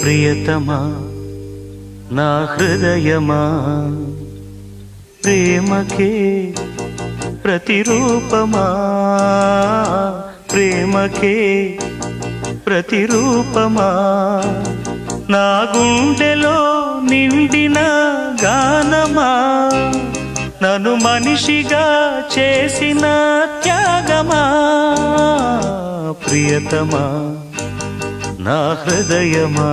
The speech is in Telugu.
ప్రియతమా నా హృదయమా? ప్రేమకే ప్రతిరూపమా? ప్రేమకే ప్రతిరూపమా? నా గుండెలో నిండిన గానమా? నన్ను మనిషిగా చేసిన త్యాగమా? ప్రియతమా నా హృదయమా